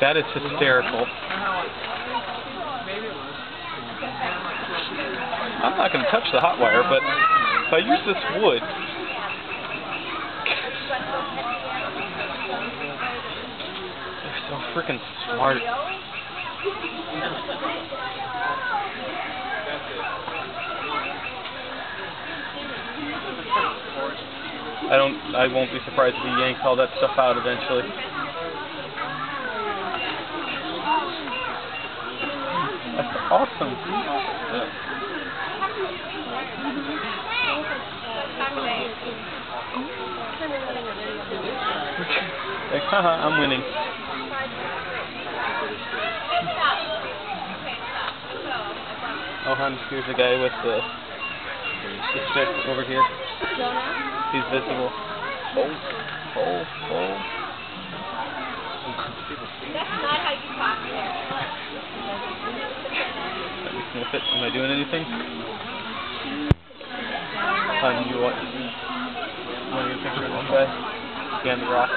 That is hysterical. I'm not going to touch the hot wire, but if I use this wood, they're so freaking smart. I don't. I won't be surprised if he yanks all that stuff out eventually. Awesome. Like, haha, I'm winning. Oh, Hans, here's the guy with the, the stick over here. He's visible. Oh, oh, oh. It. Am I doing anything? Hun, you want, you want your finger on this guy? The rock.